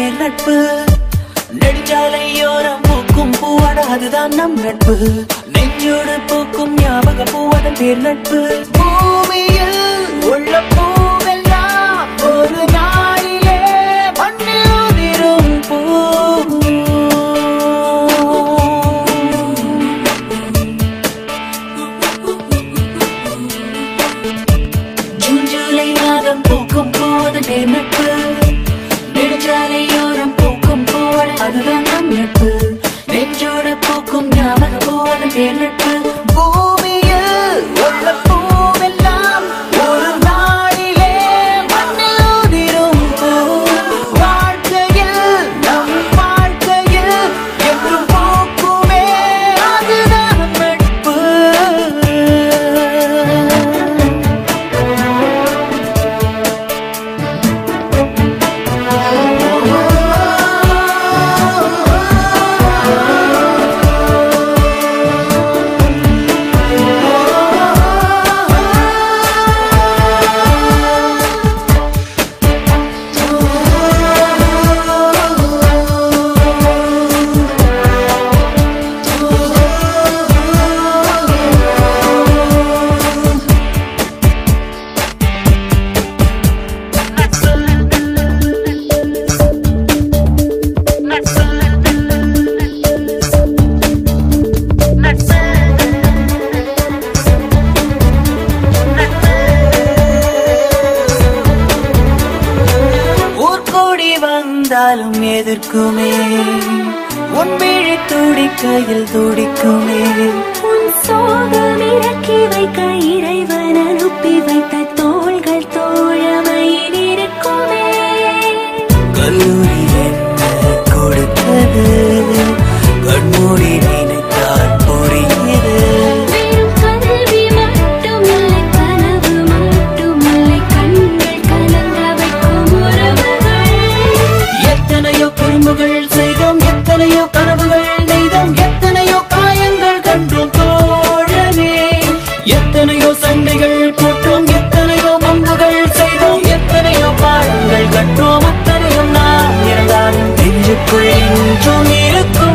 பேர் நட்பு நெடுஞ்சாலையோரம் பூக்கும் பூவாட அதுதான் நம் நட்பு. நெஞ்சோடு பூக்கும் ஞாபக பூவாட பேர் நட்பு. பூமியில் உள்ள பூவெல்லாம் ஒரு Yeah. எதற்குமே உன் விழி துடிக்கையில் துடிக்குமே. உன் சோகம் இறக்கி வைக்க இறைவன் அனுப்பி வைத்த தோள்கள் தோல் எத்தனையோ சண்டைகள் போட்டோம் எத்தனையோ பங்குகள் செய்தோம் எத்தனையோ பாடங்கள் கற்றோம் அத்தனையும் நாம் இருந்தாலும் நெஞ்சுக்குள் என்றும் இருக்கும்.